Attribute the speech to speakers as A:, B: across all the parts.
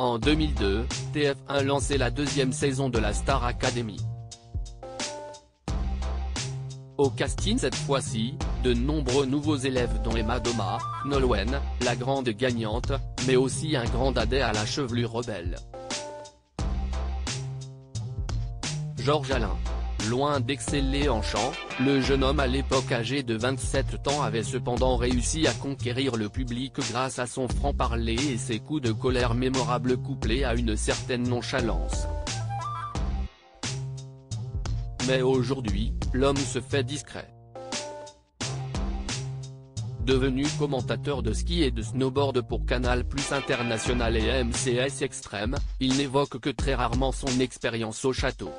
A: En 2002, TF1 lançait la deuxième saison de la Star Academy. Au casting cette fois-ci, de nombreux nouveaux élèves dont Emma Doma, Nolwenn, la grande gagnante, mais aussi un grand dadais à la chevelure rebelle. Georges Alain. Loin d'exceller en chant, le jeune homme à l'époque âgé de 27 ans avait cependant réussi à conquérir le public grâce à son franc-parler et ses coups de colère mémorables couplés à une certaine nonchalance. Mais aujourd'hui, l'homme se fait discret. Devenu commentateur de ski et de snowboard pour Canal Plus International et MCS Extrême, il n'évoque que très rarement son expérience au château.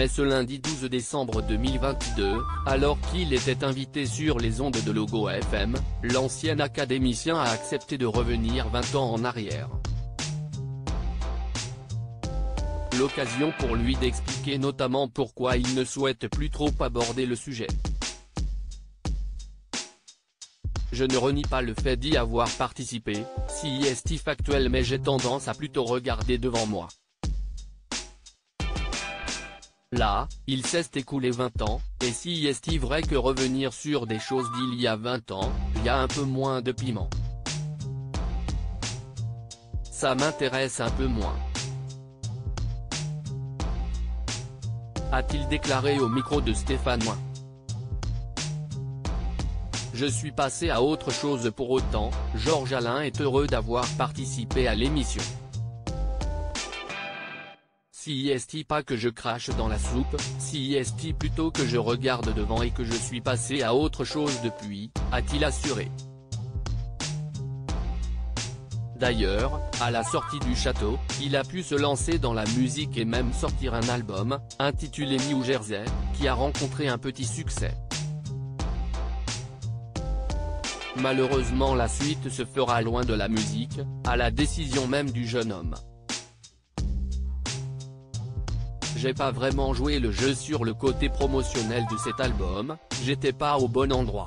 A: Mais ce lundi 12 décembre 2022, alors qu'il était invité sur les ondes de Logo FM, l'ancien académicien a accepté de revenir 20 ans en arrière. L'occasion pour lui d'expliquer notamment pourquoi il ne souhaite plus trop aborder le sujet. Je ne renie pas le fait d'y avoir participé, si est factuel mais j'ai tendance à plutôt regarder devant moi. Là, il s'est écoulé 20 ans, et si est vrai que revenir sur des choses d'il y a 20 ans, il y a un peu moins de piment. Ça m'intéresse un peu moins. A-t-il déclaré au micro de Stéphane. Je suis passé à autre chose pour autant, Georges Alain est heureux d'avoir participé à l'émission. Si est pas que je crache dans la soupe, si est plutôt que je regarde devant et que je suis passé à autre chose depuis, a-t-il assuré? D'ailleurs, à la sortie du château, il a pu se lancer dans la musique et même sortir un album, intitulé New Jersey, qui a rencontré un petit succès. Malheureusement la suite se fera loin de la musique, à la décision même du jeune homme. J'ai pas vraiment joué le jeu sur le côté promotionnel de cet album, j'étais pas au bon endroit.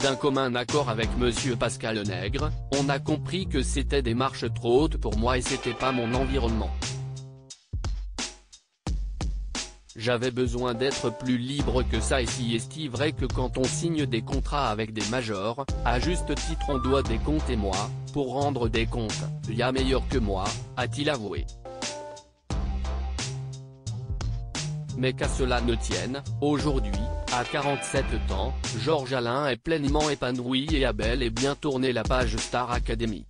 A: D'un commun accord avec monsieur Pascal Nègre, on a compris que c'était des marches trop hautes pour moi et c'était pas mon environnement. J'avais besoin d'être plus libre que ça et si est vrai que quand on signe des contrats avec des majors, à juste titre on doit des comptes et moi, pour rendre des comptes, y a meilleur que moi, a-t-il avoué. Mais qu'à cela ne tienne, aujourd'hui, à 47 ans, Georges Alain est pleinement épanoui et a bel et bien tourné la page Star Academy.